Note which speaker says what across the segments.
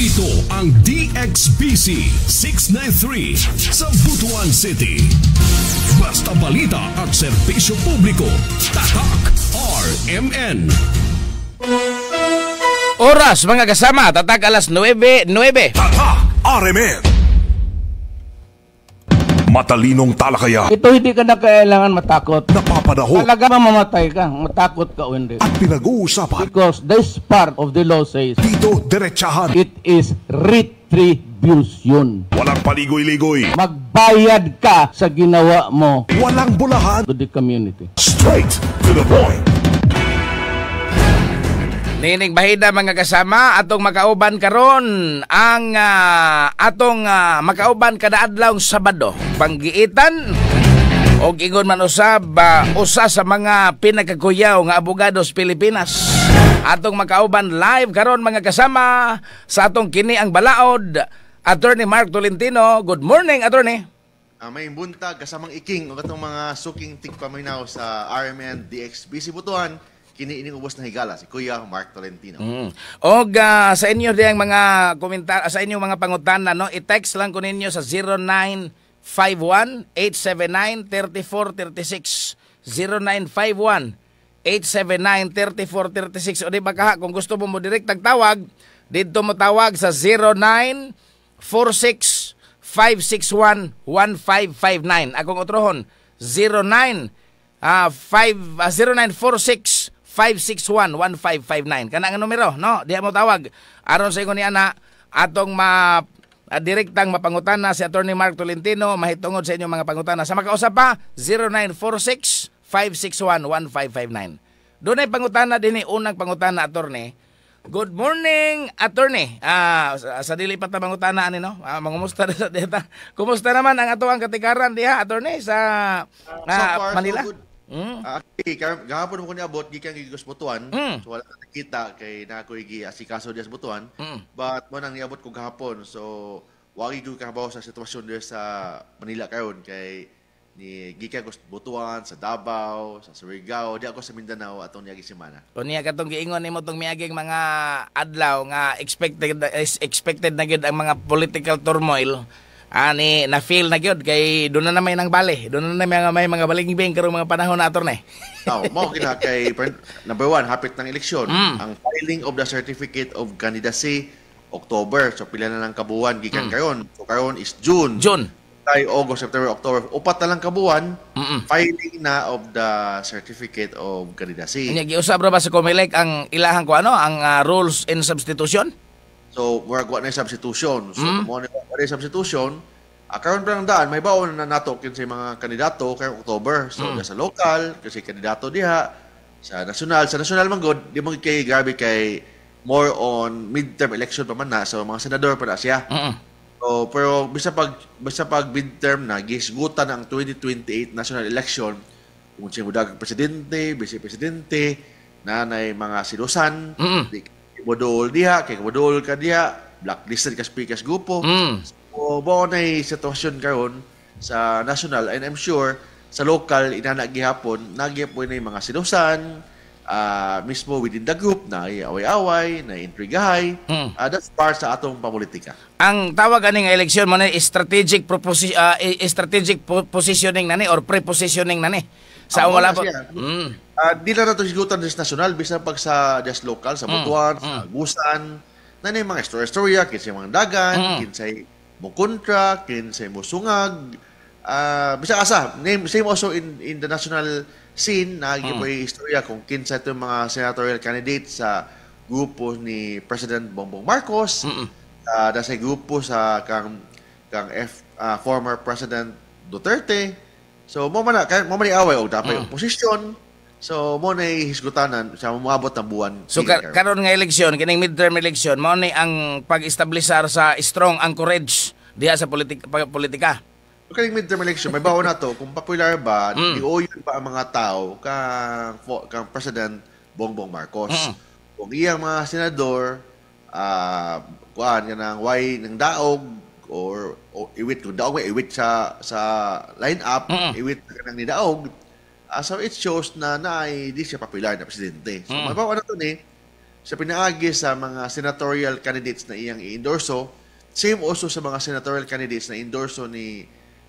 Speaker 1: Ito ang DXBC 693 sa Butuan City. Basta balita at serbisyo publiko. Tatak RMN.
Speaker 2: Oras mga kasama, tatag alas 9.09.
Speaker 1: Tatak RMN. Matalinong talakayan,
Speaker 3: Ito hindi ka na kailangan matakot.
Speaker 1: napapanahon
Speaker 3: Talaga mamamatay ka, matakot ka o hindi.
Speaker 1: at pinag-uusapan.
Speaker 3: Because this part of the law says
Speaker 1: Dito diretsahan,
Speaker 3: it is retribution.
Speaker 1: walang paligoy-ligoy,
Speaker 3: Magbayad ka sa ginawa mo
Speaker 1: walang bulahan,
Speaker 3: to the community.
Speaker 1: straight to the point.
Speaker 2: Nining bahida mga kasama, atong makauban karon ang ah, atong ah, makauban kada adlaw Sabado. Panggiitan og ingon man usab ah, usa sa mga pinakakuyaw nga abogados Pilipinas. Atong makauban live karon mga kasama sa atong kini ang balaod Attorney Mark Tolentino. Good morning, Attorney.
Speaker 4: Ah, may buntag kasamang iking o katong mga suking tigpaminaw sa RMN DX BC Butuan kini ining ubos na higala si Kuya Mark Tolentino.
Speaker 2: Mm. Og ah, sa inyo diyang mga komentar sa inyo mga pangutana no, i-text lang ko ninyo sa 0951-879-3436. 0951-879-3436. O di ba kaha, kung gusto mo mo direct tagtawag, dito mo tawag sa 0946-561-1559. Akong utrohon, 09 ah 5 ah, 0946 561-1559. Kana nga numero, no? Diha mo tawag. Aron sa ingon ni ana atong ma ah, direktang mapangutana si Attorney Mark Tolentino mahitungod sa inyong mga pangutana. Sa makausap pa 0946-561-1559. Doon ay pangutana din ni unang pangutana attorney. Good morning, attorney. Ah, sa, sa dili pa ta mangutana ani no. Ah, mangumusta na sa data. Kumusta naman ang ato ang katikaran diha, attorney sa
Speaker 4: So
Speaker 2: ah,
Speaker 4: far,
Speaker 2: Manila?
Speaker 4: so good.
Speaker 2: Mm.
Speaker 4: Okay, kar- gahapon mo ko ni abot gikan kay Gigos Butuan.
Speaker 2: Mm.
Speaker 4: So wala na nakita kay na ko gi asikaso diya sa Butuan.
Speaker 2: Mm.
Speaker 4: But mo nang niabot ko gahapon. So wagi ko kahabaw sa sitwasyon diya sa Manila karon kay ni gikan ko Butuan, sa Davao, sa Surigao, di ako sa Mindanao atong niagi semana.
Speaker 2: O niya katong giingon nimo tong miaging mga adlaw nga expected expected na gyud ang mga political turmoil ani na feel na gyud kay doon na naman nang bali doon na naman may mga balingbing karong mga panahon na ator na eh.
Speaker 4: Now, mo kina kay number one, hapit ng eleksyon.
Speaker 2: Mm.
Speaker 4: Ang filing of the certificate of candidacy October. So pila na lang kabuan gikan karon. So karon is June.
Speaker 2: June
Speaker 4: July, August, September, October. Upat na lang kabuan.
Speaker 2: Mm-mm.
Speaker 4: Filing na of the certificate of candidacy.
Speaker 2: Nya giusab ra ba sa COMELEC ang ilahang ko ano ang ah, rules and substitution?
Speaker 4: So, murag wa na yung substitution. So,
Speaker 2: Mm.
Speaker 4: mo na substitution. Ah, karon pa lang daan, may baon na nato sa mga kandidato kay October. So,
Speaker 2: Mm.
Speaker 4: sa local, kasi kandidato diha, sa national, sa national man god, di mo kay grabe kay more on midterm election pa man na so mga senador pa na siya.
Speaker 2: Mm.
Speaker 4: So, pero bisa pag bisa pag midterm na gisgutan ang 2028 national election kung siya mudag presidente, vice presidente, nanay mga silusan,
Speaker 2: Mm.
Speaker 4: di modol diha, kay modol ka diha, blacklisted ka speakers grupo.
Speaker 2: Mm.
Speaker 4: So, bao na sitwasyon karon sa national and I'm sure sa local inana gihapon nagyapon na yung mga sinusan ah, mismo within the group na away-away, na intrigahay.
Speaker 2: Mm.
Speaker 4: Ah, that's part sa atong pamulitika.
Speaker 2: Ang tawag ani nga eleksyon mo na strategic proposi- i- strategic po- positioning nani or pre-positioning nani. Sa wala pa. Mm.
Speaker 4: Ah, di na nato sigutan sa national bisan pag sa just local sa Butuan, sa Agusan, na na yung mga istorya-istorya, kinsay mga dagan,
Speaker 2: Mm.
Speaker 4: kinsay mo kontra, kinsay mo sungag, ah bisa asa, name same also in in the national scene na mm. istorya kung kinsa ito mga senatorial candidates sa grupo ni President Bongbong Marcos,
Speaker 2: Mm-mm.
Speaker 4: uh, sa grupo sa kang kang F, ah, former President Duterte. So mo man na kay mo man away og dapat
Speaker 2: Mm.
Speaker 4: opposition. So mo na hisgutanan sa moabot ng buwan.
Speaker 2: So ka- karon nga eleksyon, kining midterm election, mao ni ang pag-establisar sa strong anchorage diha sa politika politika.
Speaker 4: Kaling midterm election, may bawo na to kung popular ba,
Speaker 2: Mm.
Speaker 4: iuyon ba ang mga tao fo- kang President Bongbong Marcos.
Speaker 2: Mm.
Speaker 4: Kung iyang mga senador ah kuan nga nang way ng daog or, o iwit daog may iwit sa sa lineup,
Speaker 2: Mm.
Speaker 4: iwit ka nang ni daog. Ah, so it shows na naay di siya popular na presidente. So
Speaker 2: Mm.
Speaker 4: may bawo na to ni sa pinaagi sa mga senatorial candidates na iyang i-endorso, same also sa mga senatorial candidates na endorso ni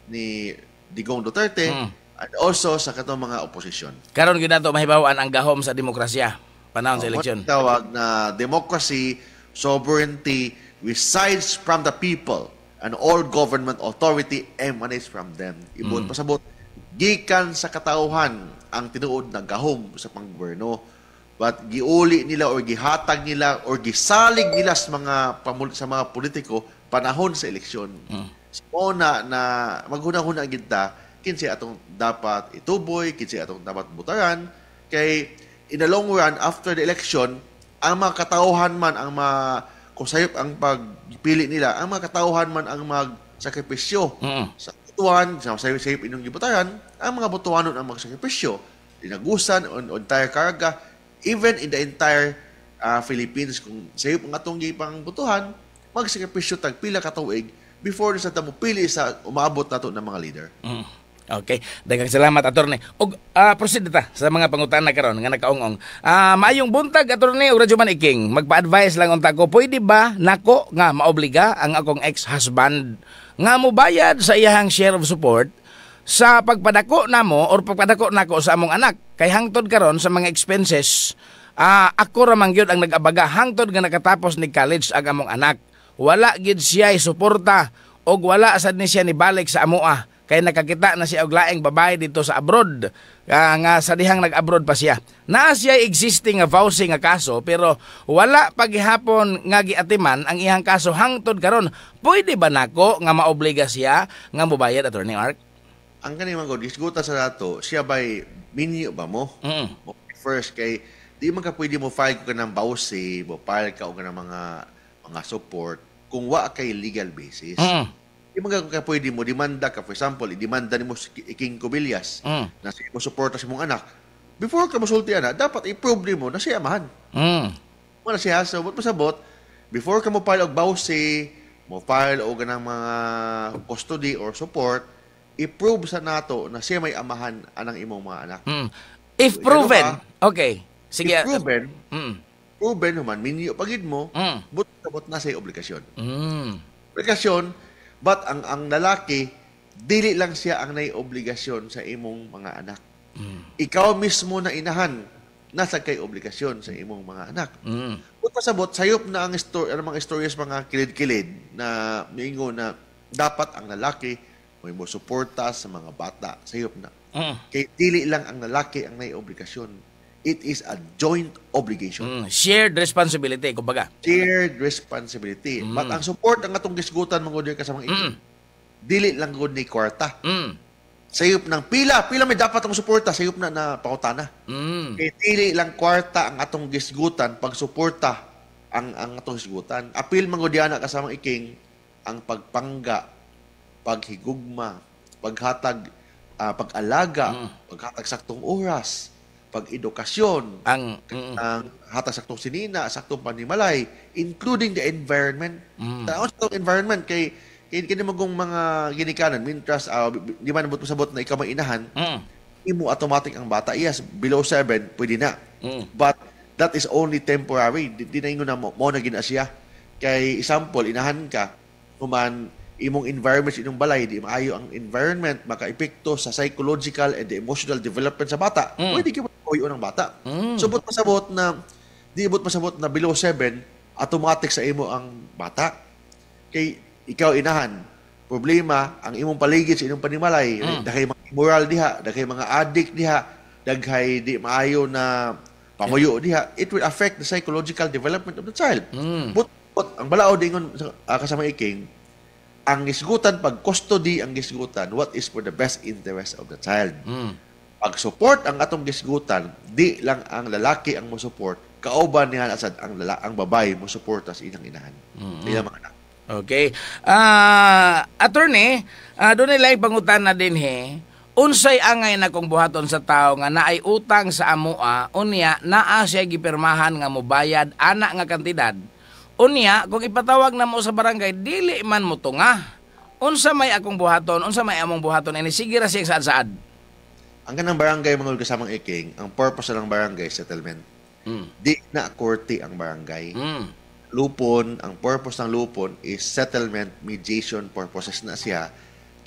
Speaker 4: ni Digong Duterte
Speaker 2: Mm.
Speaker 4: and also sa katong mga oposisyon.
Speaker 2: Karon gyud nato mahibawaan ang gahom sa demokrasya panahon sa
Speaker 4: Oh,
Speaker 2: eleksyon.
Speaker 4: Tawag na democracy, sovereignty resides from the people and all government authority emanates from them. Ibon pasabot, gikan sa katauhan ang tinuod na gahom sa panggoberno. But giuli nila or gihatag nila or gisalig nila sa mga pamul- sa mga politiko panahon sa eleksyon. So na na maghunahuna gid ta kinsi atong dapat ituboy, kinsi atong dapat butaran kay in the long run after the election ang mga katauhan man ang ma kung sayop ang pagpili nila, ang mga katauhan man ang magsakripisyo
Speaker 2: Mm.
Speaker 4: sa butuan, sa sayop-sayop inyong gibutaran, ang mga butuanon ang magsakripisyo. Dinagusan on, on entire karga, even in the entire ah, Philippines, kung sayop ang atong gipang butuhan, magsakripisyo tag pila ka tuig before sa tamo pili sa umabot nato ng mga leader.
Speaker 2: Mm. Okay, daghang salamat attorney. Og ah, proceed ta sa mga pangutana karon nga nakaungong. Ah, maayong buntag attorney ug radyo man iking. Magpa-advise lang unta ko, pwede ba nako nga maobliga ang akong ex-husband nga mobayad sa iyahang share of support sa pagpadako namo or pagpadako nako sa among anak kay hangtod karon sa mga expenses ah ako ra man gyud ang nag-abaga hangtod nga nakatapos ni college ang among anak wala gid siya suporta og wala sad ni siya ni balik sa amoa kay nakakita na siya og laing babae dito sa abroad Ah, nga sa dihang nag-abroad pa siya naa siya existing nga vouching nga kaso pero wala pagihapon nga giatiman ang iyang kaso hangtod karon pwede ba nako nga maobliga siya nga mobayad attorney Ark
Speaker 4: Ang kaning mga god, isguta sa nato, siya ba'y minyo ba mo?
Speaker 2: Mm.
Speaker 4: First, kay di man ka pwede mo file ko ka ng bawsi, mo file ka o ka ng mga mga support kung wa kay legal basis.
Speaker 2: Mm.
Speaker 4: Di man ka pwede mo demanda ka, for example, i-demanda ni mo si King Kubilyas
Speaker 2: Mm.
Speaker 4: na siya mo suporta sa mong anak. Before ka masulti na, dapat i-prove mo na siya amahan.
Speaker 2: Mm.
Speaker 4: Wala siya, so ba't masabot, before ka mo file og bawsi, mo file o ganang mga custody or support, i-prove sa nato na siya may amahan anang imong mga anak.
Speaker 2: Mm. If
Speaker 4: So,
Speaker 2: proven,
Speaker 4: ano
Speaker 2: okay. Sige.
Speaker 4: If proven,
Speaker 2: Mm.
Speaker 4: proven naman, minyo pagid mo,
Speaker 2: Mm.
Speaker 4: but sabot na sa obligasyon.
Speaker 2: Mm.
Speaker 4: Obligasyon, but ang ang lalaki, dili lang siya ang nay obligasyon sa imong mga anak. Ikaw mismo na inahan, nasa kay obligasyon sa imong mga anak.
Speaker 2: Mm.
Speaker 4: Kung pasabot, sayop na ang story, ano mga stories, mga kilid-kilid na mingo na dapat ang lalaki may mo suporta sa mga bata. Sayop na.
Speaker 2: Mm.
Speaker 4: Kay dili lang ang lalaki ang may obligasyon. It is a joint obligation.
Speaker 2: Mm. Shared responsibility, kumbaga.
Speaker 4: Shared responsibility. But ang support ang atong gisgutan mga ka sa mga ito. Dili lang gud ni kwarta.
Speaker 2: Mm.
Speaker 4: Sayop ng pila, pila may dapat ang suporta, sayop na na pakutana.
Speaker 2: Mm.
Speaker 4: Kay dili lang kwarta ang atong gisgutan pag suporta ang ang atong gisgutan. Apil mangudiana kasama iking ang pagpangga, paghigugma, paghatag ah, pag-alaga, paghatag saktong oras, pag-edukasyon,
Speaker 2: Ang mm.
Speaker 4: ang hatag saktong sinina, saktong panimalay, including the environment. Mm. Tanaw sa environment kay kay kini magong mga ginikanan, mintras uh, di man nabot pasabot na ikaw may inahan,
Speaker 2: Mm.
Speaker 4: imo automatic ang bata. Yes, below 7, pwede na.
Speaker 2: Mm.
Speaker 4: But that is only temporary. Di, di na ingon na mo, mo na gina siya. Kay example, inahan ka, human imong environment sa inyong balay, di maayo ang environment, maka-epekto sa psychological and emotional development sa bata.
Speaker 2: Mm.
Speaker 4: Pwede ka makuyo ng bata.
Speaker 2: Mm.
Speaker 4: So, but pasabot na, di but pasabot na below 7, automatic sa imo ang bata. Kay ikaw inahan, problema, ang imong paligid sa inyong panimalay,
Speaker 2: Mm.
Speaker 4: daghay mga immoral diha, daghay mga addict diha, daghay di maayo na pamuyo diha, it will affect the psychological development of the child.
Speaker 2: Mm.
Speaker 4: But, but ang balao dingon uh, kasama iking, ang gisgutan pag custody ang gisgutan, what is for the best interest of the child.
Speaker 2: Mm.
Speaker 4: Pag support ang atong gisgutan, di lang ang lalaki ang mo support, kauban niya asad ang lala, ang babae mo suporta sa ilang inahan.
Speaker 2: Mm-hmm.
Speaker 4: Ilang mga anak.
Speaker 2: Okay. Ah, attorney, uh, doon nila pangutan na din he. Unsay angay na kung buhaton sa tao nga naay utang sa amoa, unya naa siya gipirmahan nga mobayad ana nga kantidad. Unya, kung ipatawag na mo sa barangay, dili man mo tunga. Unsa may akong buhaton, unsa may among buhaton, ini sige ra siya saad-saad.
Speaker 4: Ang kanang barangay mga kasamang iking, ang purpose ng barangay settlement.
Speaker 2: Mm.
Speaker 4: Di na korte ang barangay.
Speaker 2: Mm.
Speaker 4: Lupon, ang purpose ng lupon is settlement mediation purposes na siya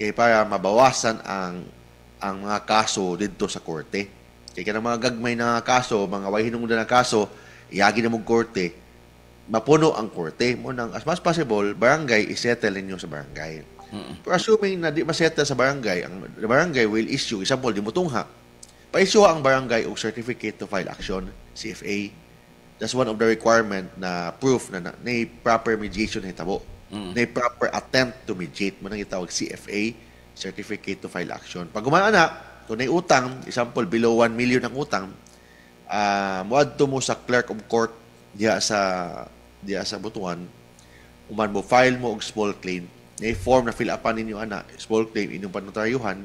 Speaker 4: kay para mabawasan ang ang mga kaso dito sa korte. Kaya kanang mga gagmay na kaso, mga way hinungdan na kaso, iyagi na mong korte, mapuno ang korte. Mo nang as much possible, barangay isettle ninyo sa barangay. Pero assuming na di masettle sa barangay, ang barangay will issue, example, di mo tungha, pa-issue ang barangay og certificate to file action, CFA. That's one of the requirement na proof na na, na proper mediation na hitabo. Na proper attempt to mediate mo nang itawag CFA, Certificate to File Action. Pag gumana na, kung na utang, example, below 1 million ang utang, uh, muadto mo sa clerk of court diya sa diya sa butuan, uman mo file mo og small claim, na form na fill upan ninyo ana, small claim inyong panotaryuhan,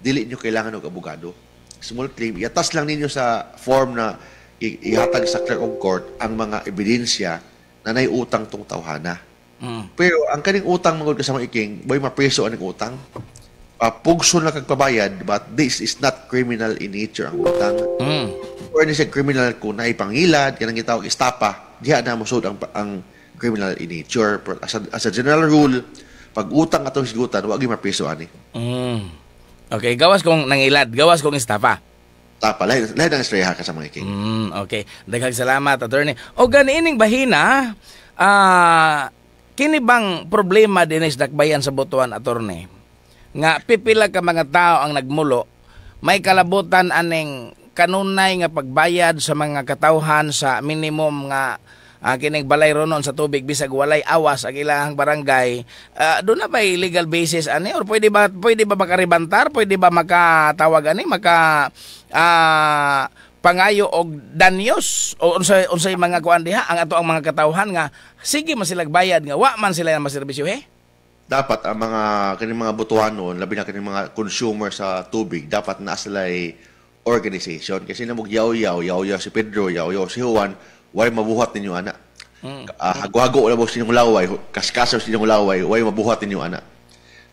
Speaker 4: dili nyo kailangan og abogado. Small claim, iatas lang ninyo sa form na ihatag sa clerk of court ang mga ebidensya na nay utang tong tawhana.
Speaker 2: Mm.
Speaker 4: Pero ang kaning utang mangod kasama iking, boy mapreso aning utang. Papugso na kag pabayad, but this is not criminal in nature ang utang.
Speaker 2: Mm.
Speaker 4: Or ni siya criminal kung naipangilad, kanang gitawag istapa, diha na musod ang, ang criminal in nature. Pero as a, as a general rule, pag utang atong sigutan, wag gyud mapreso ani.
Speaker 2: Mm. Okay, gawas kong nangilad, gawas kong estafa.
Speaker 4: Tapa, lahi, lahi ng istorya ka sa mga iking.
Speaker 2: Mm, okay. Daghang salamat, attorney. O ganiining bahina, ah kini bang problema din is dakbayan sa butuan, attorney? Nga pipila ka mga tao ang nagmulo, may kalabutan aning kanunay nga pagbayad sa mga katawhan sa minimum nga ah, kining balay ronon sa tubig bisag walay awas ang ilahang barangay. Uh, doon na ba legal basis ani? Or pwede ba pwede ba makaribantar? Pwede ba makatawag ani? Maka ah, pangayo og danyos? O unsay unsay mga kuan diha? Ang ato ang mga katawhan nga sige man sila bayad nga wa man sila maserbisyo he?
Speaker 4: Dapat ang mga kaning mga butuhanon, labi na kaning mga consumer sa tubig, dapat na sila organization. Kasi na yaw-yaw, yaw-yaw si Pedro, yaw-yaw si Juan, way mabuhat ninyo ana. Ah, hago-hago wala mo sinyong laway, kaskaso sinyong laway, way mabuhat ninyo ana.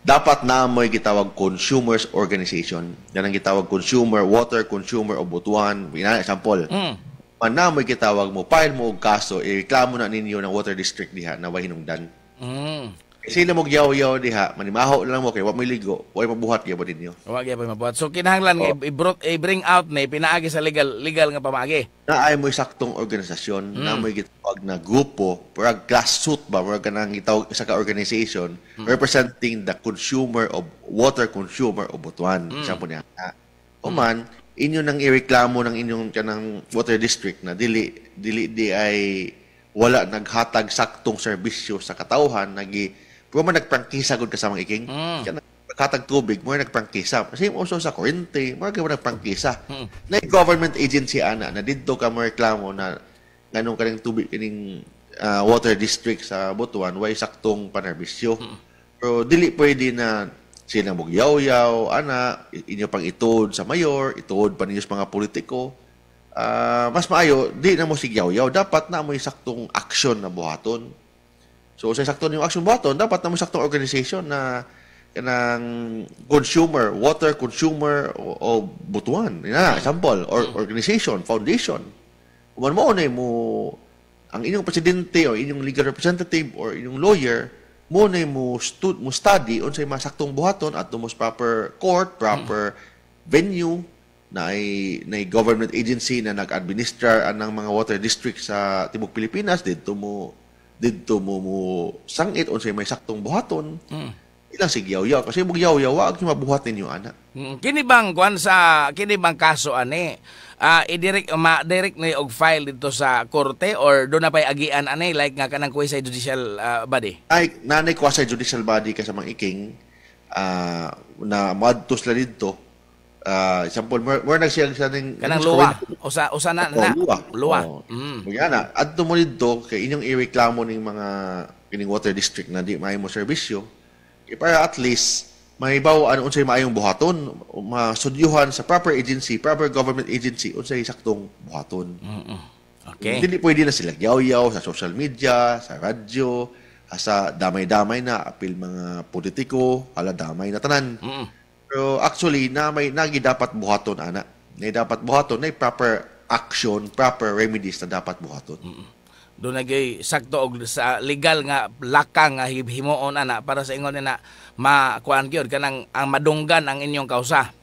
Speaker 4: Dapat na mo'y gitawag consumers organization. Yan ang gitawag consumer, water consumer o butuan. Ina, example.
Speaker 2: mm.
Speaker 4: Man na mo'y gitawag mo, file mo og kaso, ireklamo na ninyo ng water district diha na way hinungdan.
Speaker 2: Mm.
Speaker 4: Sila mo yaw-yaw diha, manimaho lang mo kay wa may ligo, way mabuhat gyud ninyo.
Speaker 2: wa gyud pa mabuhat. So kinahanglan nga i- i-bro- i-bring out ni pinaagi sa legal legal nga pamaagi.
Speaker 4: Na ay mo saktong organisasyon, na mo gitawag na grupo, para grassroots ba, para kanang gitawag isa ka organization representing the consumer of water consumer of Butuan. Siya po niya. Na, O man, inyo nang ireklamo ng inyong kanang water district na dili dili di ay wala naghatag saktong serbisyo sa katawhan nagi pero man nagprangkisa gud kasama iking
Speaker 2: Mm.
Speaker 4: Kaya naghatag tubig mo nagprangkisa same also sa kuryente mo gyud nagprangkisa
Speaker 2: Mm.
Speaker 4: na government agency ana na didto ka mo reklamo na nganong kaning tubig kining ah, water district sa Butuan way saktong panerbisyo pero dili pwede na sila mong yaw-yaw, ana, inyo pang ituod sa mayor, ituod pa ninyo sa mga politiko. Ah, mas maayo, di na mo sigyaw-yaw. Dapat na mo saktong action na buhaton. So, sa saktong yung action buhaton, dapat na saktong organization na kanang consumer, water consumer o, o butuan. Na, example, or organization, foundation. Kung mo na mo ang inyong presidente o inyong legal representative or inyong lawyer mo na mo stud mo study unsay masaktong buhaton at most proper court, proper venue na ay na ay government agency na nag-administer anang mga water district sa Timog Pilipinas didto mo didto mo mo sangit unsay may saktong buhaton. Ilang sigyaw-yaw kasi mong yaw-yaw wa ang mabuhat ninyo ana.
Speaker 2: Mm, kini bang kuan sa kini bang kaso ani? Ah i-direct ma direct ni og file dito sa korte or do na pay agian ani? Like nga kanang sa judicial ah, body?
Speaker 4: Ay nanay sa judicial body ka sa mga iking ah, na madtos la dito ah example more, more nagsiyang sa ning
Speaker 2: kanang luwa usa usa na na
Speaker 4: Oh, luwa.
Speaker 2: luwa
Speaker 4: Oh.
Speaker 2: mm.
Speaker 4: Kaya na, adto mo dito kay inyong ireklamo ning mga kining water district na di maayo mo serbisyo. Kay para at least may bawaan unsay maayong buhaton, masudyuhan sa proper agency, proper government agency unsay saktong buhaton.
Speaker 2: okay
Speaker 4: Hindi pwede na sila yaw-yaw sa social media, sa radyo, sa damay-damay na apil mga politiko, ala damay na tanan.
Speaker 2: Mm.
Speaker 4: Pero actually na may nagi dapat buhaton ana. Na dapat buhaton na proper action, proper remedies na dapat buhaton.
Speaker 2: Doon nagay sakto og sa legal nga lakang nga himuon ana para sa ingon na makuan gyud kanang ang madunggan ang inyong kausa.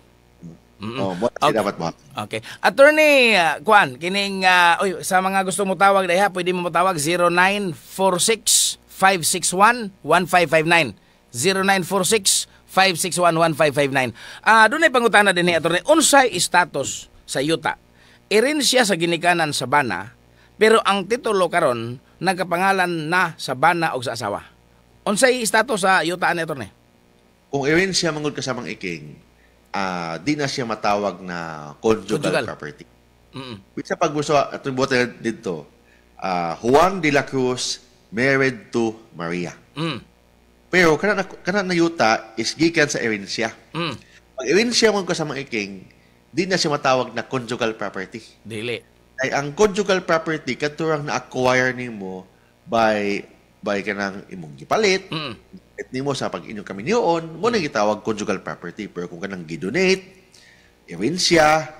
Speaker 2: Mm-mm.
Speaker 4: Oh, mo
Speaker 2: Okay.
Speaker 4: dapat buhaton.
Speaker 2: Okay. Attorney uh, Kwan, kining uh, oy, sa mga gusto mo tawag diha, pwede mo matawag 0946 561 1559. 0946 561 1559. Ah, dunay pangutana din ni attorney, unsay status sa yuta? Irin siya sa ginikanan sa bana, pero ang titulo karon nagkapangalan na sa bana o sa asawa. Unsay status sa yuta ni attorney?
Speaker 4: Kung irin siya mangod kasamang iking, ah, di na siya matawag na conjugal,
Speaker 2: Conjugal.
Speaker 4: property.
Speaker 2: Mm.
Speaker 4: Sa pagbuso, buhat dito, ah, Juan de la Cruz married to Maria.
Speaker 2: Mm.
Speaker 4: Pero kana na, kana na yuta is gikan sa erensya.
Speaker 2: Mm.
Speaker 4: Pag erensya mo kasamang iking, di na siya matawag na conjugal property.
Speaker 2: Dili.
Speaker 4: ay ang conjugal property katurang na-acquire nimo by by kanang imong gipalit
Speaker 2: Mm.
Speaker 4: at nimo sa pag inyong kami niyon mo na gitawag conjugal property pero kung kanang gidonate siya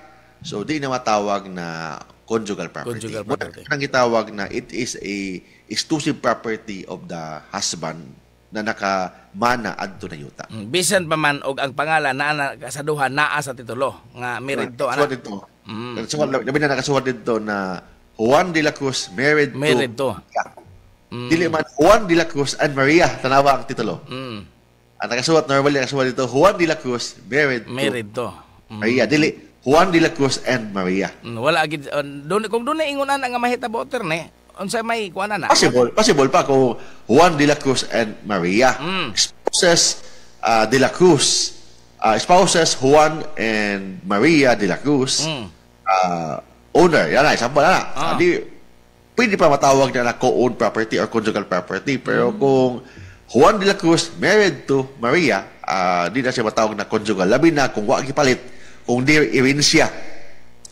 Speaker 4: so di na matawag na conjugal property
Speaker 2: Conjugal property.
Speaker 4: na kanang gitawag na it is a exclusive property of the husband na nakamana adto na yuta
Speaker 2: Mm, Bisan pa man og ang pangalan na na sa duha naa sa titulo nga married to ana.
Speaker 4: dito.
Speaker 2: Mm.
Speaker 4: Nakasuwat, labi na nakasuwat dito na Juan de la Cruz married,
Speaker 2: Married
Speaker 4: to,
Speaker 2: to. Mm.
Speaker 4: Dili man Juan de la Cruz and Maria tanawa ang titulo.
Speaker 2: Mm.
Speaker 4: Ang nakasuwat normally nakasuwat dito Juan de la Cruz married,
Speaker 2: Married to.
Speaker 4: to Maria. Dili Juan de la Cruz and Maria.
Speaker 2: Mm, wala gid uh, kung na ingunan nga mahitabo ni unsa may kuana na.
Speaker 4: Possible, possible pa kung Juan de la Cruz and Maria.
Speaker 2: Mm.
Speaker 4: Spouses uh, de la Cruz. Uh, spouses Juan and Maria de la Cruz.
Speaker 2: Mm.
Speaker 4: uh, owner. Yan na, example na.
Speaker 2: Ah.
Speaker 4: Hindi, pwede pa matawag na na co-owned property or conjugal property. Pero kung Juan de la Cruz married to Maria, ah, di na siya matawag na conjugal. Labi na kung wagi palit, kung di irin siya,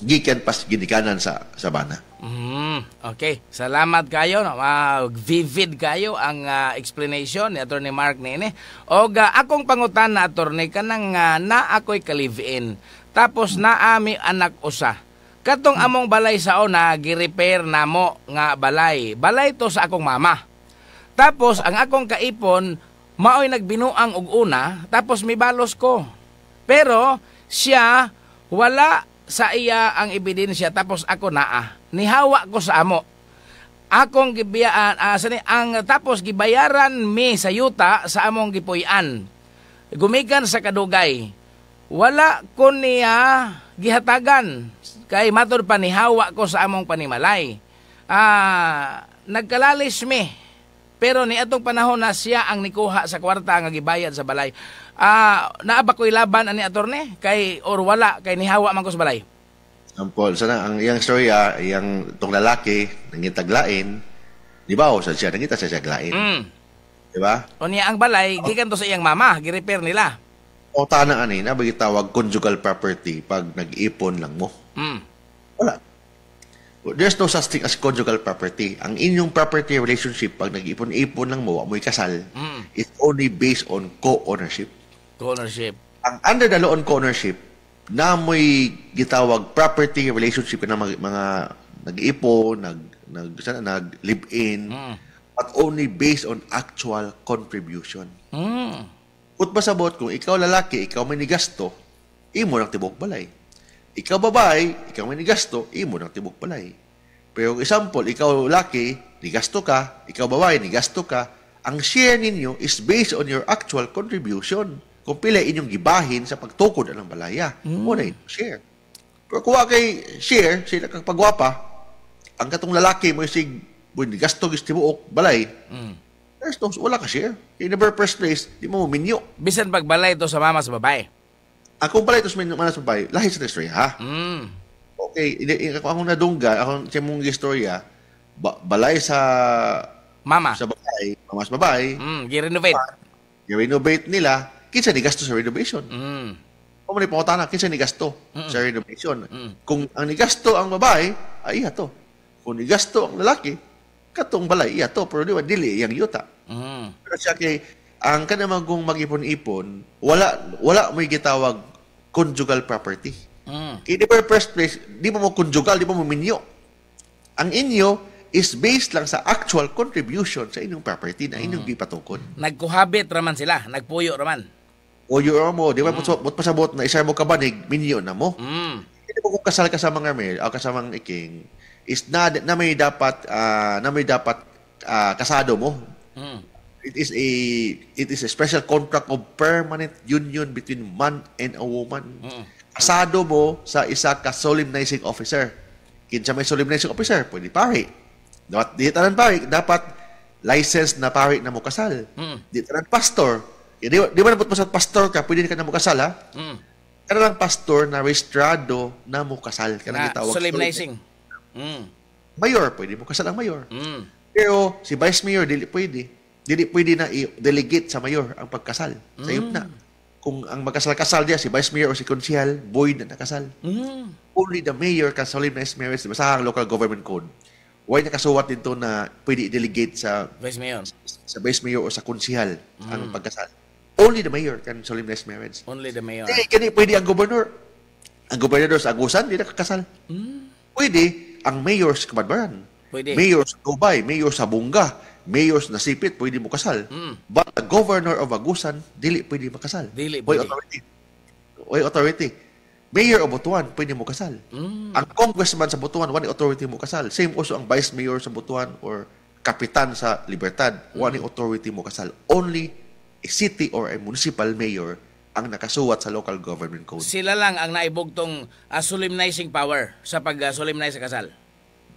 Speaker 4: gikan pas ginikanan sa sa bana.
Speaker 2: Mm, okay. Salamat kayo. No? Ah, vivid kayo ang ah, explanation ni Attorney Mark nini. O akong pangutan na attorney kanang ah, na ako'y ka-live-in. Tapos naami anak usa. Katong among balay sa una, gi-repair namo nga balay. Balay to sa akong mama. Tapos ang akong kaipon maoy nagbinuang og una tapos mibalos ko. Pero siya wala sa iya ang ebidensya tapos ako naa. Nihawa ko sa amo. Akong gibiyaan ah, sani, ang tapos gibayaran mi sa yuta sa among gipuy-an. Gumikan sa kadugay. Wala ko niya gihatagan kay matod pa nihawa ko sa among panimalay. Ah, nagkalalis mi. Pero ni atong panahon na siya ang nikuha sa kwarta nga gibayad sa balay. Ah, naa ba ko'y laban ani attorney kay or wala kay nihawa man ko sa balay.
Speaker 4: Ampol, sana ang iyang storya, iyang tong lalaki, nangitaglain, di ba, o sa siya, nangita siya siya glain.
Speaker 2: Mm.
Speaker 4: Di ba?
Speaker 2: O niya ang balay gikan to sa iyang mama, gi-repair nila.
Speaker 4: O tana ani, na tawag conjugal property pag nag-ipon lang mo.
Speaker 2: Mm.
Speaker 4: Wala. There's no such thing as conjugal property. Ang inyong property relationship, pag nag-ipon-ipon lang mo, amoy kasal,
Speaker 2: Mm.
Speaker 4: is only based on co-ownership.
Speaker 2: Ownership.
Speaker 4: Ang under the law on co-ownership, na mo'y gitawag property relationship na mga, mga nag-ipon, nag, nag, sana, nag-live-in,
Speaker 2: Mm.
Speaker 4: but only based on actual contribution.
Speaker 2: Mm.
Speaker 4: Kung pasabot, kung ikaw lalaki, ikaw may nigasto, imo ng tibok balay. Ikaw babae, ikaw may nigasto, imo ng tibok balay. Pero example, ikaw lalaki, nigasto ka, ikaw babae, nigasto ka, ang share ninyo is based on your actual contribution. Kung pila inyong gibahin sa pagtukod ng balaya, mo na inyong share. Pero kung wa kay share, sila kang pagwapa, ang katong lalaki mo sig, buwan nigasto gis tibuok balay,
Speaker 2: Mm.
Speaker 4: there's no, wala ka share. In the very first place, di mo minyo.
Speaker 2: Bisan pagbalay to sa mama sa babae.
Speaker 4: Ako pala ito sa mga sa babae, lahi sa istorya, ha?
Speaker 2: Mm.
Speaker 4: Okay, ako akong nadungga, akong siya mong istorya, ba, balay sa
Speaker 2: Mama.
Speaker 4: sa babae, mamas babae,
Speaker 2: Mm, gi-renovate.
Speaker 4: i-renovate nila, kinsa ni gasto sa renovation.
Speaker 2: Mm.
Speaker 4: Kung man pangutana, kinsa ni gasto sa renovation.
Speaker 2: Mm.
Speaker 4: Kung ang ni gasto ang babae, ay iya to. Kung ni gasto ang lalaki, katong balay, iya to. Pero di ba, dili, iyang yuta.
Speaker 2: Mm.
Speaker 4: Pero siya kay, ang kanamang kung mag-ipon-ipon, wala, wala may gitawag conjugal property.
Speaker 2: Mm.
Speaker 4: In the very first place, di mo mo conjugal, di mo mo minyo. Ang inyo is based lang sa actual contribution sa inyong property na inyong gipatukod.
Speaker 2: Nagkuhabit raman sila, nagpuyo raman.
Speaker 4: O yung mo, di ba, mm. mo pasabot na isa mo kabanig, minyo na mo.
Speaker 2: Mm.
Speaker 4: Hindi mo kung kasal ka sa mga mail, o kasamang iking, is na, na may dapat, ah, na may dapat ah, kasado mo.
Speaker 2: Mm.
Speaker 4: It is a it is a special contract of permanent union between man and a woman.
Speaker 2: Mm.
Speaker 4: Kasado mo sa isa ka solemnizing officer. Kinsa may solemnizing officer, pwede pari. Dapat di tanan pari, dapat licensed na pari na mo kasal.
Speaker 2: Mm.
Speaker 4: Di tanan pastor. Eh, Di, di ba nabot mo sa pastor ka, pwede ka na mo kasal ha?
Speaker 2: Mm.
Speaker 4: Kana lang pastor na registrado na mo kasal. Kana
Speaker 2: Na,
Speaker 4: gitawag
Speaker 2: solemnizing. Mm.
Speaker 4: Mayor, pwede mo kasal ang mayor.
Speaker 2: Mm.
Speaker 4: Pero si Vice Mayor, dili pwede. Dili pwede na i-delegate sa mayor ang pagkasal. Sayop na. Kung ang magkasal-kasal diya, si Vice Mayor o si Konsihal, void na nakasal.
Speaker 2: Mm.
Speaker 4: Only the mayor can solemnize marriage. Sa local government code? Why nakasuwat dito na pwede i-delegate sa
Speaker 2: Vice Mayor.
Speaker 4: sa Vice Mayor o sa Konsihal ang pagkasal. Only the mayor can solemnize marriage.
Speaker 2: Only the mayor.
Speaker 4: Hindi, kani pwede ang gobernador. Ang gobernador sa Agusan, di nakakasal. Pwede ang mayor sa Kamadbaran.
Speaker 2: Pwede.
Speaker 4: Mayor sa Tubay, mayor sa Bunga, mayor sa Nasipit, pwede mo kasal.
Speaker 2: Mm.
Speaker 4: But the governor of Agusan, dili pwede makasal.
Speaker 2: Dili
Speaker 4: Way
Speaker 2: pwede.
Speaker 4: authority. Way authority. Mayor of Butuan, pwede mo kasal.
Speaker 2: Mm.
Speaker 4: Ang congressman sa Butuan, wala authority mo kasal. Same also ang vice mayor sa Butuan or kapitan sa Libertad, wala authority mo kasal. Only a city or a municipal mayor ang nakasuwat sa local government code.
Speaker 2: Sila lang ang naibugtong uh, solemnizing power sa pag-solemnize sa kasal.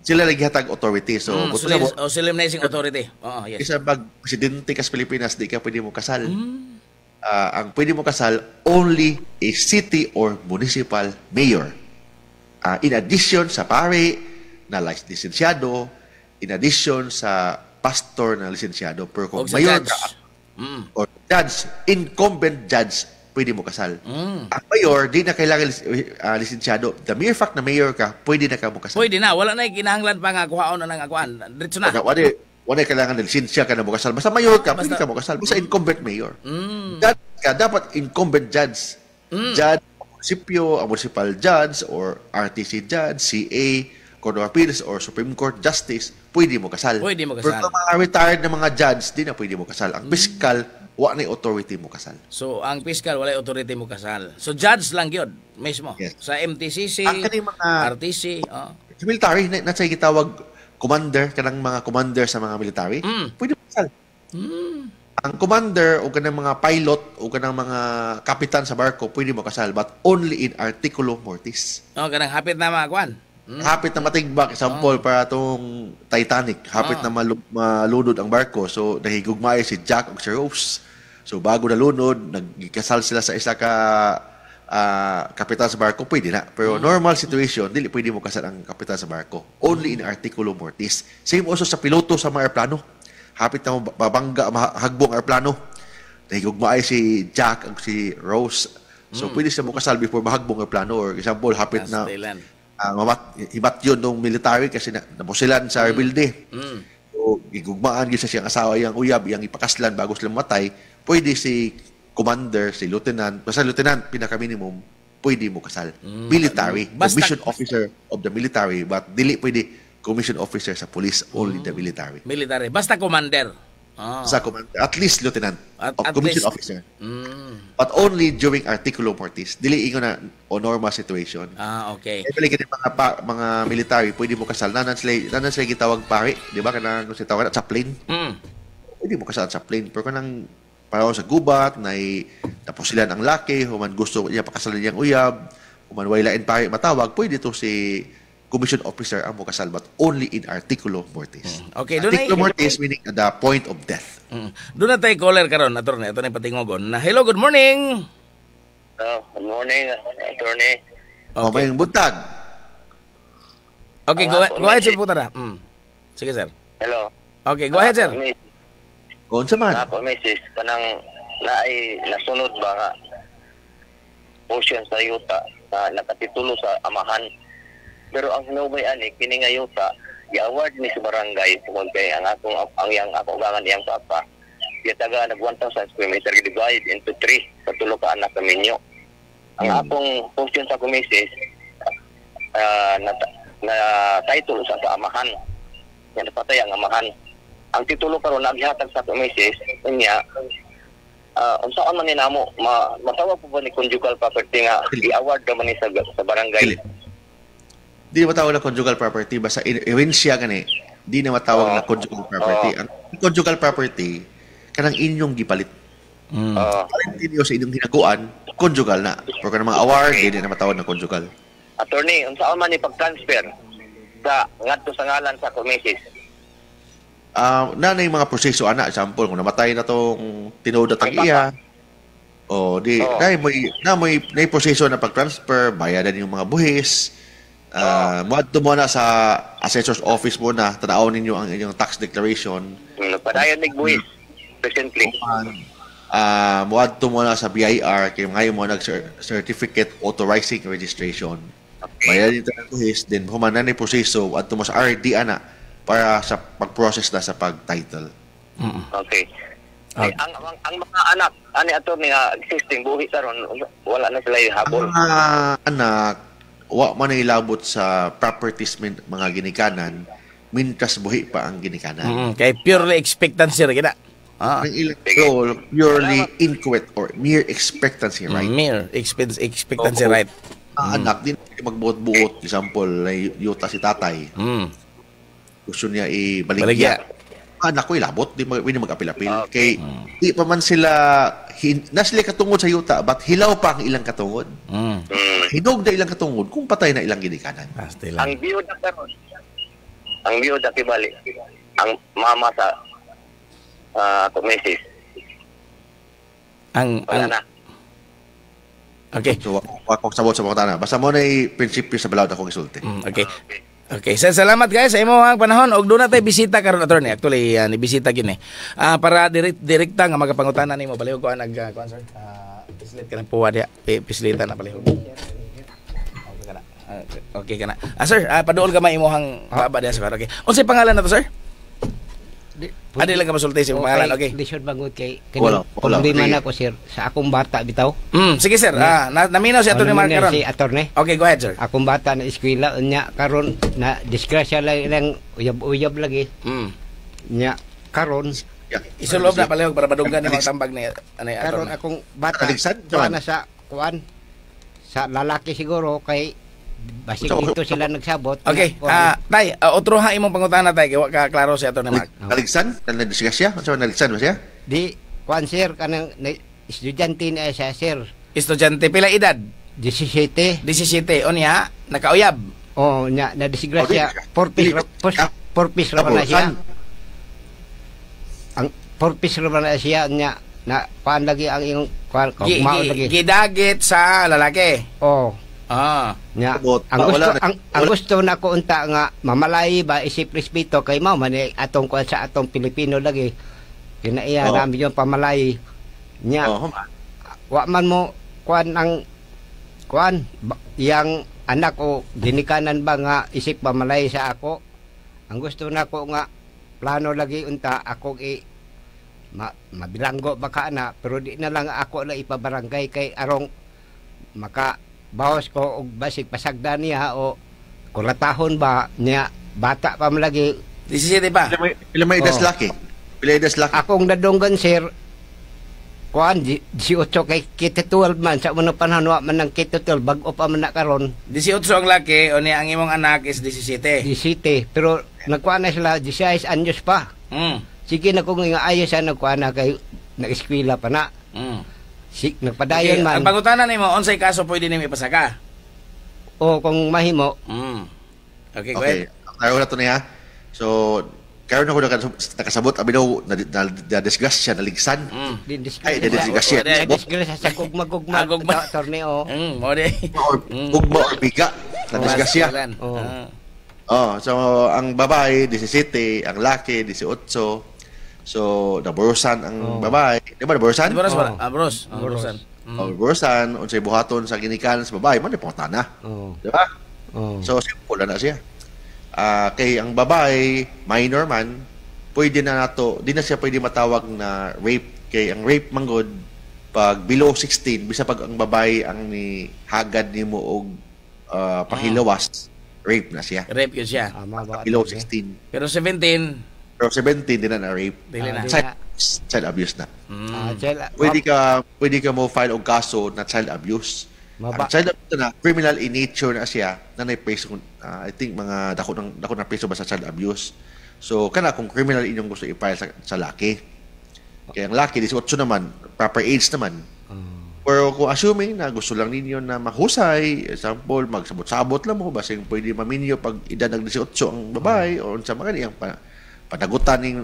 Speaker 4: Sila lagi hatag authority. So,
Speaker 2: Mm, solemn-
Speaker 4: sa
Speaker 2: oh, solemnizing authority. Oo, yes.
Speaker 4: isa mag presidente ka sa Pilipinas, di ka pwede mo kasal.
Speaker 2: Mm.
Speaker 4: Ah, ang pwede mo kasal, only a city or municipal mayor. Ah, in addition sa pare na lisensyado, in addition sa pastor na lisensyado, pero kung mayor ka,
Speaker 2: Mm.
Speaker 4: or judge, incumbent judge, pwede mo kasal.
Speaker 2: Mm.
Speaker 4: Ang mayor, di na kailangan ah, lisensyado. The mere fact na mayor ka, pwede na ka mo kasal.
Speaker 2: Pwede na, wala na kinahanglan pa nga kuhaon na ng akuan. Diretso na.
Speaker 4: Wala, wala, wala kailangan ng lisensya ka na mo kasal. Basta mayor ka,
Speaker 2: Basta-
Speaker 4: pwede ka mo kasal. Basta incumbent mayor.
Speaker 2: Mm.
Speaker 4: Judge ka, dapat incumbent judge. Judge, ang munisipyo, ang municipal judge, or RTC judge, CA, Court of Appeals, or Supreme Court Justice, pwede mo kasal.
Speaker 2: Pwede mo kasal.
Speaker 4: Pero mga retired na mga judge, di na pwede mo kasal. Ang fiscal, wala na yung authority mo kasal.
Speaker 2: So, ang fiscal, wala authority mo kasal. So, judge lang yun, mismo.
Speaker 4: Yes.
Speaker 2: Sa MTCC,
Speaker 4: Ang mga-
Speaker 2: RTC, oh.
Speaker 4: Sa military, na, na siya gitawag commander, kanang mga commander sa mga military,
Speaker 2: Mm.
Speaker 4: pwede mo kasal. Ang commander o kanang mga pilot o kanang mga kapitan sa barko, pwede mo kasal, but only in articulo mortis.
Speaker 2: Oh, kanang hapit na mga akuan. Mm.
Speaker 4: Hapit na matigbak, example, para itong Titanic, hapit
Speaker 2: Ah.
Speaker 4: na malu- malunod ang barko. So, nahigugmay si Jack o si Rose. So, bago nalunod, nagkasal sila sa isa ka ah, kapitan sa barko, pwede na. Pero normal situation, dili pwede mo kasal ang kapitan sa barko. Only in articulo mortis. Same also sa piloto sa mga aeroplano. Hapit na babangga, mahagbong aeroplano. Nahigugmay si Jack o si Rose. So, pwede sila mo kasal before mahagbong aeroplano. Or example, hapit na
Speaker 2: Castellan.
Speaker 4: Uh, mamat, himat yun nung military kasi na, namusilan sa rebuilde.
Speaker 2: Mm.
Speaker 4: So, igugmaan yun sa siyang asawa, yung uyab, yung ipakaslan bago sila matay, pwede si commander, si lieutenant, basta lieutenant, pinaka-minimum, pwede mo kasal. Military,
Speaker 2: Basta-
Speaker 4: commission officer of the military, but dili pwede commission officer sa police, only the military.
Speaker 2: Military. Basta commander. Oh.
Speaker 4: Sa commander, at least lieutenant
Speaker 2: At-
Speaker 4: of
Speaker 2: at
Speaker 4: commission
Speaker 2: least.
Speaker 4: officer.
Speaker 2: Mm.
Speaker 4: But only during articulo mortis. Dili ingo na o normal situation.
Speaker 2: Ah, okay.
Speaker 4: Eh, balik mga pa, mga military, pwede mo kasal. Nanan sila, nanan sila gitawag pare, di ba? Kanang kung sila sa plane.
Speaker 2: Mm.
Speaker 4: Pwede mo kasal sa plane. Pero kanang paraw sa gubat, na tapos sila ang laki, human gusto niya pakasalan niyang uyab, human wala in pare matawag, pwede to si commission officer ang mo kasal, but only in articulo mortis.
Speaker 2: Okay, doon
Speaker 4: articulo
Speaker 2: ay-
Speaker 4: mortis meaning at the point of death.
Speaker 2: Mm. Doon na tayo caller karon, attorney. Ito na yung patingogon. Na, hello, good morning.
Speaker 5: Oh, good morning, attorney.
Speaker 4: O may buntag.
Speaker 2: Okay, go,
Speaker 5: Ah,
Speaker 2: go ahead, sir Putara. Mm. Sige, sir.
Speaker 5: Hello.
Speaker 2: Okay, go ahead, sir.
Speaker 5: Miss,
Speaker 4: Kung sa man.
Speaker 5: ako, Mrs. Kanang naay nasunod ba nga portion sa yuta na nakatitulo sa amahan. Pero ang hinubay ani kini nga yuta i-award ni sa barangay tungod kay ang akong ang yang ako gangan iyang papa. Iya taga nag 1,000 square meter divide into 3 sa tulo ka anak kaminyo. Ang akong portion sa kumisis, ah, na, na title sa sa amahan. Yan napatay ang amahan. Ang titulo karon naghatag sa kumisis, niya, uh, unsa man ni namo ma, matawag po ba ni conjugal property nga i-award ka man ni sa, sa barangay.
Speaker 4: Di matawag na conjugal property basta ewinsya gani. Di na matawag
Speaker 5: Oo.
Speaker 4: na conjugal property. Ang conjugal property kanang inyong gipalit.
Speaker 2: Mm.
Speaker 5: Ah,
Speaker 4: Hindi niyo sa inyong hinaguan, conjugal na. Pero kanang mga award, di na matawag na conjugal.
Speaker 5: attorney unsa man ni pag-transfer sa ngadto sa ngalan sa kumisis
Speaker 4: Um, na na yung mga proseso ana example kung namatay na tong tinuod at ang iya o di
Speaker 5: Oo.
Speaker 4: na mo na mo na yung proseso na pag-transfer bayadan yung mga buhis uh, mo mo na sa assessor's office mo na tanawon ninyo ang inyong tax declaration.
Speaker 5: Nagpadayon nig buwis presently
Speaker 4: uh, mo mo na sa BIR kay ngayon mo nag certificate authorizing registration.
Speaker 5: Okay.
Speaker 4: bayadan dito ng buhis then human na na yung proseso adto mo sa RD ana para sa pag-process na sa pag-title.
Speaker 5: Okay. Ay, ang, ang, ang mga anak, ani ato nga existing buhi karon wala na sila yung habol.
Speaker 4: Ang mga anak, wa man ilabot sa properties min, mga ginikanan, mintas buhi pa ang ginikanan.
Speaker 2: Mm, kay purely expectancy ra gina. Ah.
Speaker 4: Ang ilang purely inquit or mere expectancy right.
Speaker 2: Mere expect, expectancy
Speaker 4: Oo.
Speaker 2: right.
Speaker 4: Ang anak, din magbuot-buot. Example, na yuta si tatay.
Speaker 2: Mm.
Speaker 4: Gusto niya
Speaker 2: Baligya.
Speaker 4: Anak ko ilabot, di mag, di mag-apil-apil.
Speaker 5: Okay.
Speaker 4: Kay, di pa man sila, hin, na sila katungod sa yuta, but hilaw pa ang ilang katungod.
Speaker 2: Mm.
Speaker 5: Mm.
Speaker 4: Hinog na ilang katungod kung patay na ilang ginikanan.
Speaker 2: Basta
Speaker 5: Ang
Speaker 2: lang.
Speaker 5: biyuda karon. Ang biyuda kibali. Ang mama sa uh, misis.
Speaker 2: Ang,
Speaker 5: Wala
Speaker 2: ang
Speaker 5: na.
Speaker 2: Okay.
Speaker 4: So, wak wak sabot sa mga tana. Basta mo na yung prinsipyo sa balawd akong isulti.
Speaker 2: Mm, okay. Okay, sir, salamat guys sa imo ang panahon. Og doon na tayo bisita karon attorney. Actually, uh, ni bisita gini. Ah, para direct direkta nga magapangutana nimo balihog ko nag uh, kuan sir. Ah, pislit ka ng puwa diya. Pi- Pislita na balihog. Okay kana. Ah, Okay kana. Ah, sir, ah, paduol ka may imong baba diya sa Okay. Unsay pangalan na to, sir? Di lang ka masulti sa pangalan. Okay.
Speaker 6: Lisod bangod kay
Speaker 4: wala.
Speaker 6: problema na ko sir sa akong bata bitaw.
Speaker 2: Mm, sige sir. Ah, na, naminaw si attorney Mark karon.
Speaker 6: Si attorney.
Speaker 2: Okay, go ahead, sir.
Speaker 6: Akong bata na eskwela nya karon na disgrasya lang lang uyab-uyab lagi
Speaker 2: Mm.
Speaker 6: nya karon
Speaker 4: Yeah.
Speaker 2: Isulob na palihog para madunggan ni mga tambag ni ano
Speaker 6: karon akong bata
Speaker 4: Johan.
Speaker 6: na sa kuan sa lalaki siguro kay basig
Speaker 4: So,
Speaker 6: dito sila nagsabot.
Speaker 2: Okay, ah, tay, uh, otro ha imong pangutana tay kay wa ka klaro si attorney Mark.
Speaker 4: Kaligsan? Kan nadisgasya? Ano sa naligsan ba siya?
Speaker 6: di kuan sir kanang na, estudyante na siya sir.
Speaker 2: Estudyante pila edad?
Speaker 6: 17
Speaker 2: 17 unya nakauyab.
Speaker 6: Oh, nya na disgrasya.
Speaker 4: Oh, ah,
Speaker 6: purpose ra na siya. Ang purpose ra na siya nya na paan lagi ang ko mao
Speaker 2: gi,
Speaker 6: lagi.
Speaker 2: gidagit sa lalaki.
Speaker 6: Oh,
Speaker 2: Ah.
Speaker 6: nya
Speaker 4: Abot.
Speaker 6: ang
Speaker 4: Ah,
Speaker 6: gusto
Speaker 4: wala
Speaker 6: ang, ang
Speaker 4: wala-
Speaker 6: gusto na ko unta nga mamalay ba isip respeto kay mao man atong kuan sa atong Pilipino lagi. Kinaiya
Speaker 4: Oo.
Speaker 6: namin yung pamalay. Nya
Speaker 4: Oh,
Speaker 6: wa man mo kuan ang kuan yang anak ko ginikanan ba nga isip pamalay sa ako ang gusto na ko nga plano lagi unta ako i ma, mabilanggo baka na pero di na lang ako la ipabarangay kay arong maka bawas ko og basig pasagda niya o kulatahon ba niya bata pa man lagi
Speaker 2: 17 pa.
Speaker 4: Pila may, pila may edas
Speaker 6: Oh.
Speaker 4: laki? Pila edas laki?
Speaker 6: akong nadunggan sir kuan di 18 kay kita 12 man sa unang panahon wa man ng kita 12 bag-o pa man na karon
Speaker 2: 18 ang laki unya ang imong anak is 17.
Speaker 6: di city pero nagkuan na sila 16 anyos pa
Speaker 2: Mm.
Speaker 6: sige na kung nga ayos sa nagkuan na kay nag-eskwela pa na
Speaker 2: Mm.
Speaker 6: Si
Speaker 2: Okay,
Speaker 6: nagpadayon
Speaker 2: ang
Speaker 6: man
Speaker 2: pangutana nimo unsay kaso pwede nimo ipasaka?
Speaker 6: o kung mahimo
Speaker 2: Mm. Okay, go
Speaker 4: Okay.
Speaker 2: ahead.
Speaker 4: Tayo na to niya. So, karon ako nakas- nakasabot abi daw na, na, na discuss siya naligsan.
Speaker 2: Mm.
Speaker 4: Ay, di disgrasya.
Speaker 2: Di-
Speaker 6: disgrasya sa gugma-gugma
Speaker 2: Ah, gugma.
Speaker 6: ta- torneo
Speaker 2: Mm, mo di.
Speaker 4: Or biga na discuss siya.
Speaker 6: Oo.
Speaker 2: Ah.
Speaker 4: Oh, so ang babae 17, ang laki 18. So, naburusan ang
Speaker 6: Oh.
Speaker 4: babae. Di ba naburusan?
Speaker 2: Di ba ras ba?
Speaker 6: Oh.
Speaker 2: Ah, bros. Ah, brosan. Mm.
Speaker 4: Oh, naburusan unsay buhaton sa ginikanan sa babae, man pangutana.
Speaker 6: oh
Speaker 4: Di ba?
Speaker 6: oh
Speaker 4: So, simple na siya. Ah, kay ang babae, minor man, pwede na nato, di na siya pwede matawag na rape. Kay ang rape manggod, pag below 16 bisa pag ang babae ang ni hagad nimo og ah, pahilawas rape na siya
Speaker 2: Rape yun siya.
Speaker 6: Ba?
Speaker 4: below
Speaker 6: attorney?
Speaker 4: 16
Speaker 2: Pero 17,
Speaker 4: pero 17 din na na rape
Speaker 2: dili na.
Speaker 6: Ah,
Speaker 4: child, child abuse na.
Speaker 2: Mm.
Speaker 6: Ah, child,
Speaker 4: pwede ka pwede ka mo file og kaso na child abuse.
Speaker 6: Maba-
Speaker 4: ang child abuse na criminal in nature na siya na na preso ah, I think mga dako ng dako na preso ba sa child abuse. So kana kung criminal inyong gusto i-file sa, sa laki. Kaya ang laki 18 naman proper age naman. Pero kung assuming na gusto lang ninyo na mahusay, example, magsabot-sabot lang mo, basing pwede maminyo pag edad ng 18 ang babae, o unsa man iyang pa, panagutan ning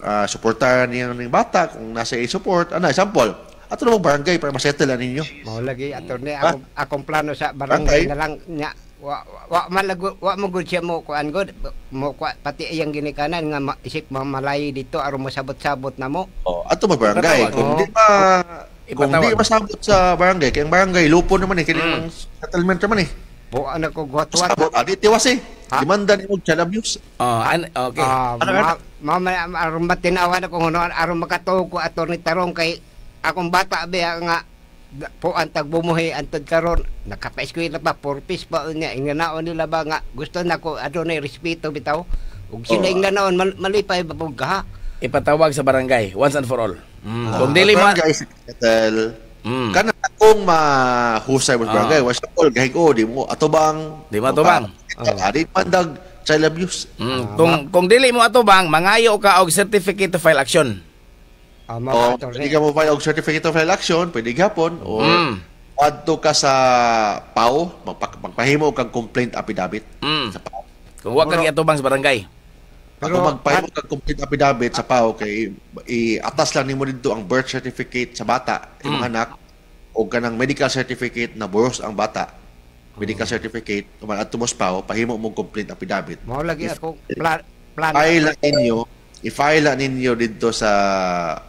Speaker 4: uh, suportahan niyang ning bata kung nasa i-support. Ano, example, ato na barangay para masettle ninyo.
Speaker 6: Mao lagi attorney
Speaker 4: Ha?
Speaker 6: ako akong plano sa barangay na lang nya wa wa malago wa mo gud siya mo kuan gud mo kwa, pati iyang ginikanan nga ma, isip mamalayi dito aron mo sabot-sabot na mo.
Speaker 4: Oh, ato mo barangay.
Speaker 2: Ipatawag.
Speaker 4: Kung di pa kung di masabot sa barangay, ang barangay lupo naman eh, kaya
Speaker 2: Mm.
Speaker 4: settlement naman eh.
Speaker 6: Buo na ko gwat-wat.
Speaker 4: Sabot, adi tiwas eh. Demanda ni mo child abuse.
Speaker 2: Oh, an- okay.
Speaker 4: Ano,
Speaker 6: ma, ma, ma, aron matinawan ako ngono aron makatuog ko attorney tarong kay akong bata be nga po ang tagbumuhi antod karon nakapa-eskwela pa purpose pa unya inganaon nila ba nga gusto na ko adunay respeto bitaw ug sila
Speaker 4: Oo.
Speaker 6: inganaon mal, malipay ba pug ha
Speaker 2: Ipatawag sa barangay, once and for all. Mm.
Speaker 4: Ah,
Speaker 2: Kung dili mo...
Speaker 4: barangay.
Speaker 2: Mm.
Speaker 4: Kana kung mahusay mo sa
Speaker 2: Ah.
Speaker 4: barangay, was all gahig o di mo atubang.
Speaker 2: Di mo atubang.
Speaker 4: Ah, di pandag child abuse.
Speaker 2: Mm. Kung, kung dili mo atubang, mangayo ka og certificate to file action.
Speaker 6: ah,
Speaker 4: O
Speaker 6: mga
Speaker 4: pwede ka mo file og certificate of election, pwede gapon o
Speaker 2: Mm.
Speaker 4: adto ka sa PAO, magpa- magpahimo kang complaint affidavit
Speaker 2: Mm.
Speaker 4: sa PAO.
Speaker 2: Kung wa kang atubang sa barangay.
Speaker 4: Pero
Speaker 6: Pero-
Speaker 4: magpahimo kang complaint affidavit sa PAO kay i-atas lang nimo dito ang birth certificate sa bata, imong anak o kanang medical certificate na boros ang bata. Medical certificate, kung adto mo sa PAO, pahimo mong complaint affidavit.
Speaker 6: mao lagi ako pla, plano
Speaker 4: file ninyo, i-file ninyo dito sa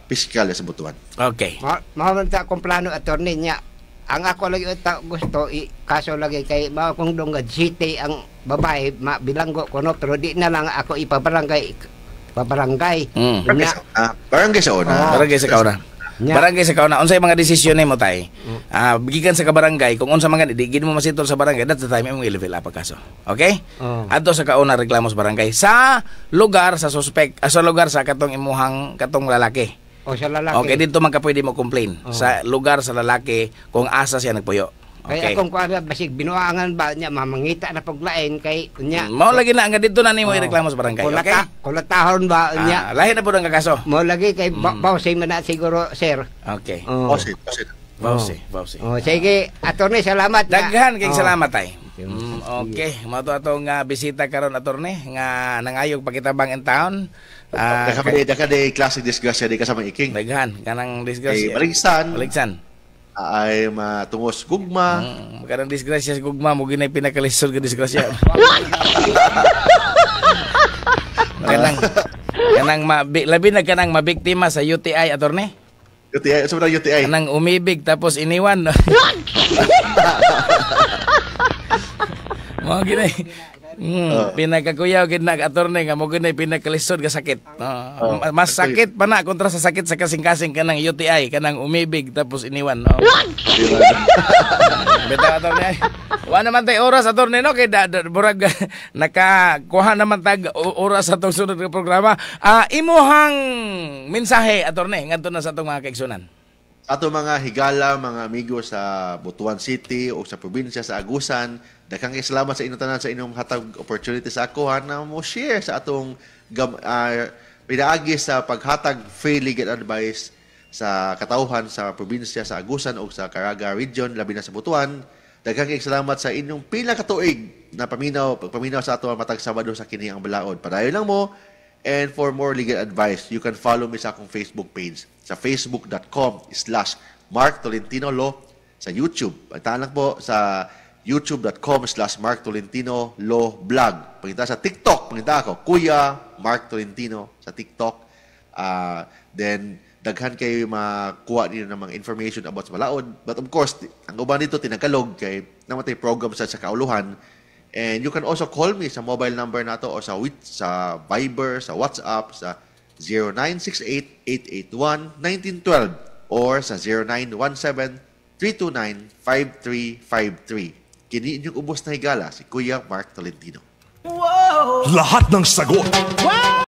Speaker 4: fiscal sa Butuan.
Speaker 2: Okay.
Speaker 6: Ma- mao man ta akong plano attorney nya ang ako lagi ta gusto i, kaso lagi kay mao kung dongad city ang babae ma, bilanggo kuno pero di na lang ako ipabarangay pabarangay
Speaker 2: Mm.
Speaker 4: Barangay sa una. Barangay sa
Speaker 2: kauna.
Speaker 6: Nya.
Speaker 2: Barangay sa kauna. Unsay mga desisyon nimo tay? Ah, bigikan sa kabarangay kung unsa mga di gid mo masitol sa barangay, that's the time mo i-level up kaso. Okay?
Speaker 6: Oh.
Speaker 2: Adto sa kauna reklamo sa barangay sa lugar sa suspect, ah, sa lugar sa katong imuhang katong lalaki.
Speaker 6: o sa lalaki
Speaker 2: Okay, dito man ka pwede mo complain
Speaker 6: Oh.
Speaker 2: sa lugar sa lalaki kung asa siya nagpuyo.
Speaker 6: Kay
Speaker 2: Okay.
Speaker 6: akong kuan basig binuangan ba nya mamangita na paglain kay nya
Speaker 2: Mao lagi na nga dito na nimo
Speaker 6: Oh.
Speaker 2: ireklamo sa barangay.
Speaker 6: kulata
Speaker 2: Okay?
Speaker 6: kulatahon ba nya
Speaker 2: Ah, lahi na po ang kakaso.
Speaker 6: mo lagi kay
Speaker 2: Mm.
Speaker 6: ba, bawsay man na siguro sir
Speaker 2: Okay.
Speaker 6: oh,
Speaker 4: Posit, posit.
Speaker 2: Bawsi, bawsi.
Speaker 6: oh sige attorney salamat.
Speaker 2: Daghan kay
Speaker 6: Oh.
Speaker 2: salamat tay. Mm, okay, mo to atong ah, bisita karon attorney nga nangayog pakitabang in town. Ah,
Speaker 4: Daka de daka de classic disgrasya di kasama iking.
Speaker 2: daghan kanang
Speaker 4: Kay
Speaker 2: disgrasya.
Speaker 4: Baligsan
Speaker 2: Baligsan.
Speaker 4: Ay matungos gugma.
Speaker 2: Mm, kanang disgrasya sa gugma mo ginay pinakalisod nga disgrasya. kanang kanang mabi, labi na kanang mabiktima sa UTI attorney.
Speaker 4: UTI, sa mga UTI.
Speaker 2: Kanang umibig tapos iniwan. Mo ginay. Mm, pinakakuyaw gid nag attorney nga mo ginay pinakalisod nga sakit. Ah, ma- mas sakit pa na kontra sa sakit sa kasing-kasing kanang UTI kanang umibig tapos iniwan. No? Bitaw attorney. Wa naman tay oras attorney no kay da, da burag nakakuha naman tag oras sa tong sunod nga programa. Ah imuhang mensahe attorney ngadto na sa atong mga kaigsunan.
Speaker 4: Ato mga higala, mga amigo sa Butuan City o sa probinsya sa Agusan, daghang salamat sa inyong tanan sa inyong hatag opportunity sa ako ha, na mo share sa atong gam, ah, pinaagi sa paghatag free legal advice sa katauhan sa probinsya sa Agusan o sa Caraga region labi na sa Butuan. Daghang salamat sa inyong pila ka tuig na paminaw pagpaminaw sa ato matag Sabado sa kini ang balaod. Padayon lang mo And for more legal advice, you can follow me sa akong Facebook page sa facebook.com slash Mark Tolentino Law sa YouTube. Pagtaan lang po sa youtube.com slash Mark Tolentino Law Blog. Pagkita sa TikTok, pagkita ako, Kuya Mark Tolentino sa TikTok. Ah, then, daghan kayo makuha niyo ng mga information about sa Malaod. But of course, ang uban dito tinagkalog kay namatay program sa sa kauluhan. And you can also call me sa mobile number nato o sa wit sa Viber, sa WhatsApp sa 0968-881-1912 or sa 0917-329-5353. Kini inyong ubos na higala si Kuya Mark Tolentino.
Speaker 1: Lahat ng sagot